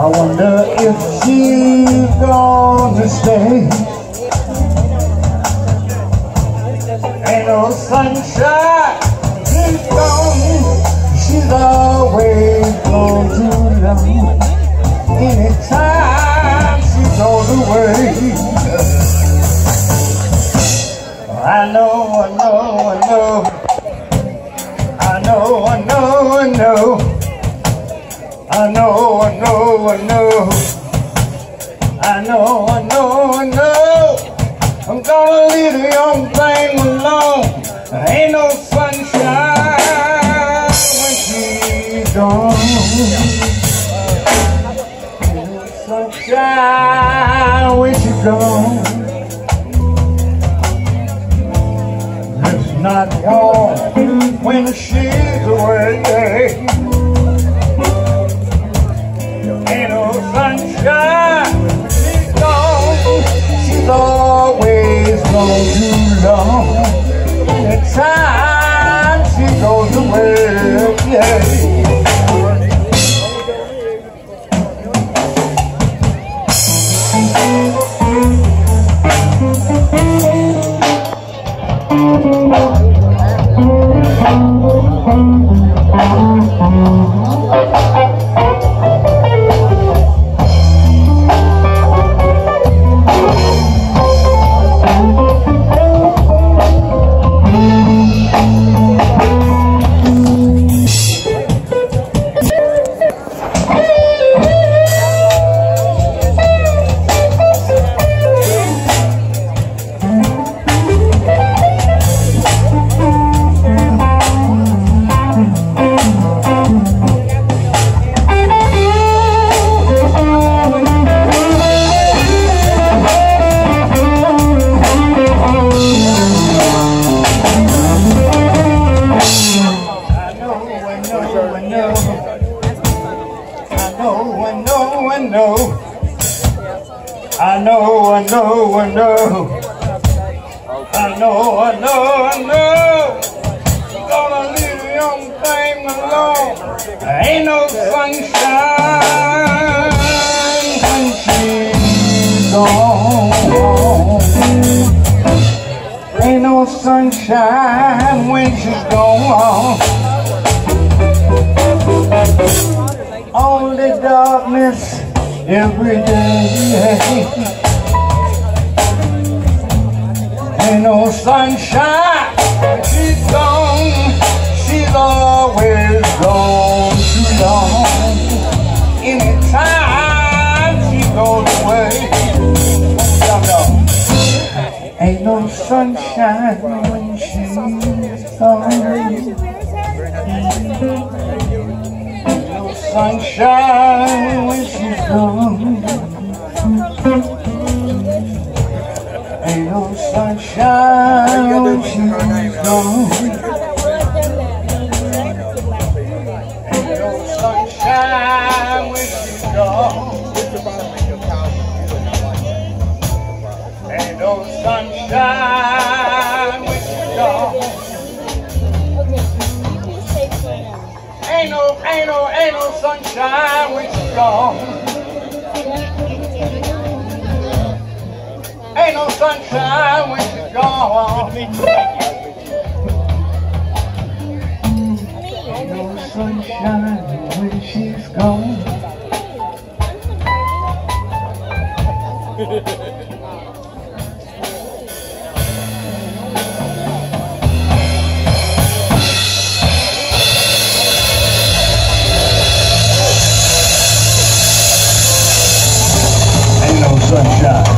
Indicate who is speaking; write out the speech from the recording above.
Speaker 1: I wonder if she's gonna stay. Ain't no sunshine, she's gone. She's always gone too long. Anytime she goes away. I know, I know, I know. I know, I know, I know. I know, I know, I know. I know, I know, I know. I'm gonna leave the young thing alone. There ain't no sunshine when she's gone. Ain't no sunshine when she's gone. It's not warm when she's away. Always gone too long. The time she goes away, yeah. I I know, I know. I know, I know, I know. I know, I know, I know. I know, I know, I know. Gonna leave the young thing alone. Ain't no sunshine when she's gone. Ain't no sunshine when she's gone. Only darkness every day. Ain't no sunshine sunshine when she's gone. Ain't no sunshine when she's gone. Ain't no sunshine when she's gone. Ain't no sunshine ain't no, sunshine when she's gone. Ain't no sunshine when she's gone. sunshine.